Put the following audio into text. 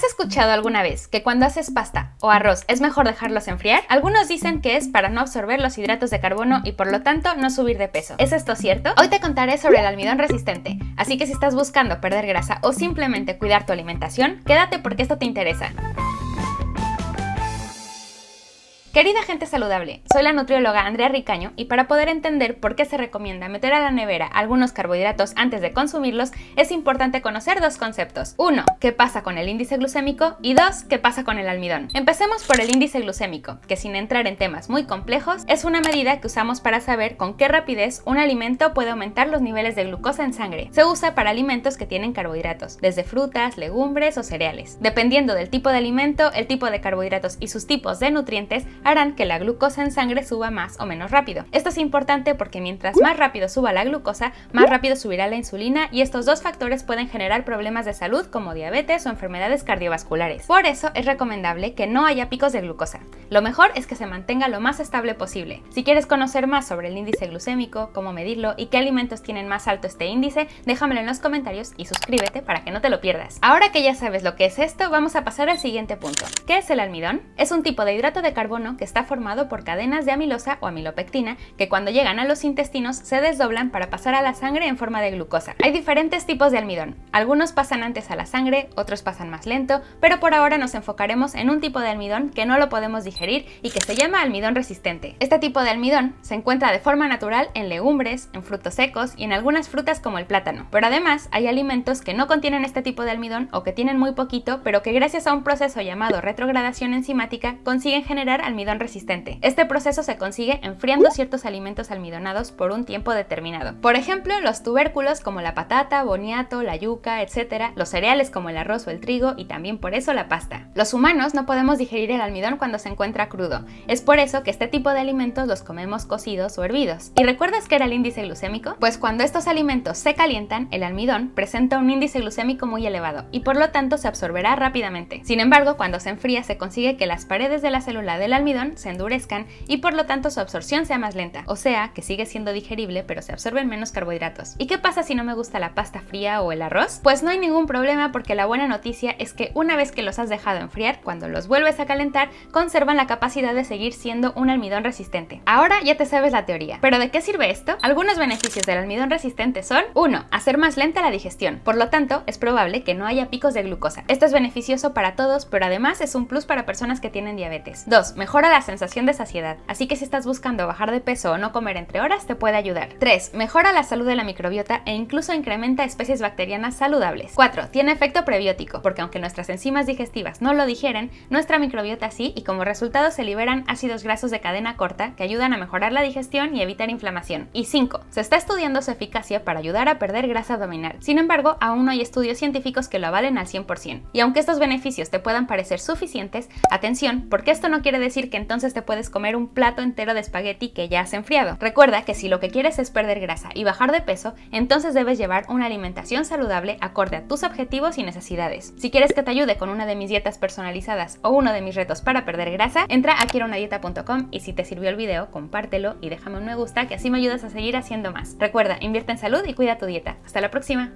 ¿Has escuchado alguna vez que cuando haces pasta o arroz es mejor dejarlos enfriar? Algunos dicen que es para no absorber los hidratos de carbono y por lo tanto no subir de peso. ¿Es esto cierto? Hoy te contaré sobre el almidón resistente, así que si estás buscando perder grasa o simplemente cuidar tu alimentación, quédate porque esto te interesa. Querida gente saludable, soy la nutrióloga Andrea Ricaño y para poder entender por qué se recomienda meter a la nevera algunos carbohidratos antes de consumirlos, es importante conocer dos conceptos. Uno, qué pasa con el índice glucémico y dos, qué pasa con el almidón. Empecemos por el índice glucémico, que sin entrar en temas muy complejos, es una medida que usamos para saber con qué rapidez un alimento puede aumentar los niveles de glucosa en sangre. Se usa para alimentos que tienen carbohidratos, desde frutas, legumbres o cereales. Dependiendo del tipo de alimento, el tipo de carbohidratos y sus tipos de nutrientes, harán que la glucosa en sangre suba más o menos rápido. Esto es importante porque mientras más rápido suba la glucosa, más rápido subirá la insulina y estos dos factores pueden generar problemas de salud como diabetes o enfermedades cardiovasculares. Por eso es recomendable que no haya picos de glucosa. Lo mejor es que se mantenga lo más estable posible. Si quieres conocer más sobre el índice glucémico, cómo medirlo y qué alimentos tienen más alto este índice, déjamelo en los comentarios y suscríbete para que no te lo pierdas. Ahora que ya sabes lo que es esto, vamos a pasar al siguiente punto. ¿Qué es el almidón? Es un tipo de hidrato de carbono que está formado por cadenas de amilosa o amilopectina que cuando llegan a los intestinos se desdoblan para pasar a la sangre en forma de glucosa. Hay diferentes tipos de almidón. Algunos pasan antes a la sangre, otros pasan más lento, pero por ahora nos enfocaremos en un tipo de almidón que no lo podemos digerir y que se llama almidón resistente. Este tipo de almidón se encuentra de forma natural en legumbres, en frutos secos y en algunas frutas como el plátano. Pero además hay alimentos que no contienen este tipo de almidón o que tienen muy poquito, pero que gracias a un proceso llamado retrogradación enzimática consiguen generar almidón resistente. Este proceso se consigue enfriando ciertos alimentos almidonados por un tiempo determinado. Por ejemplo, los tubérculos como la patata, boniato, la yuca, etc., los cereales como el arroz o el trigo y también por eso la pasta. Los humanos no podemos digerir el almidón cuando se encuentra crudo. Es por eso que este tipo de alimentos los comemos cocidos o hervidos. ¿Y recuerdas qué era el índice glucémico? Pues cuando estos alimentos se calientan, el almidón presenta un índice glucémico muy elevado y por lo tanto se absorberá rápidamente. Sin embargo, cuando se enfría se consigue que las paredes de la célula del almidón se endurezcan y por lo tanto su absorción sea más lenta, o sea que sigue siendo digerible pero se absorben menos carbohidratos. ¿Y qué pasa si no me gusta la pasta fría o el arroz? Pues no hay ningún problema porque la buena noticia es que una vez que los has dejado enfriar, cuando los vuelves a calentar, conservan la capacidad de seguir siendo un almidón resistente. Ahora ya te sabes la teoría. ¿Pero de qué sirve esto? Algunos beneficios del almidón resistente son 1. Hacer más lenta la digestión. Por lo tanto, es probable que no haya picos de glucosa. Esto es beneficioso para todos, pero además es un plus para personas que tienen diabetes. 2. Mejora la sensación de saciedad. Así que si estás buscando bajar de peso o no comer entre horas, te puede ayudar. 3. Mejora la salud de la microbiota e incluso incrementa especies bacterianas saludables. 4. Tiene efecto prebiótico, porque aunque nuestras enzimas digestivas no lo digieren, nuestra microbiota sí y como resultado se liberan ácidos grasos de cadena corta que ayudan a mejorar la digestión y evitar inflamación. Y 5. Se está estudiando su eficacia para ayudar a perder grasa abdominal. Sin embargo, aún no hay estudios científicos que lo avalen al 100%. Y aunque estos beneficios te puedan parecer suficientes, atención, porque esto no quiere decir que entonces te puedes comer un plato entero de espagueti que ya has enfriado. Recuerda que si lo que quieres es perder grasa y bajar de peso, entonces debes llevar una alimentación saludable acorde a tus objetivos y necesidades. Si quieres que te ayude con una de mis dietas personalizadas o uno de mis retos para perder grasa, entra a quierounadieta.com y si te sirvió el video, compártelo y déjame un me gusta que así me ayudas a seguir haciendo más. Recuerda, invierte en salud y cuida tu dieta. Hasta la próxima.